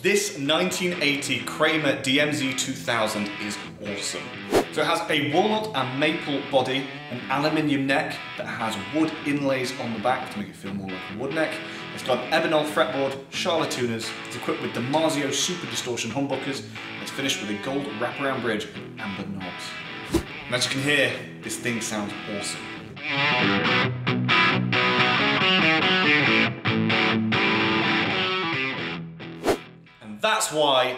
This 1980 Kramer DMZ 2000 is awesome. So it has a walnut and maple body, an aluminium neck that has wood inlays on the back to make it feel more like a wood neck. It's got an ebonol fretboard, Schaller tuners, it's equipped with DiMarzio Super Distortion humbuckers, and it's finished with a gold wraparound bridge and amber knobs. And as you can hear, this thing sounds awesome. That's why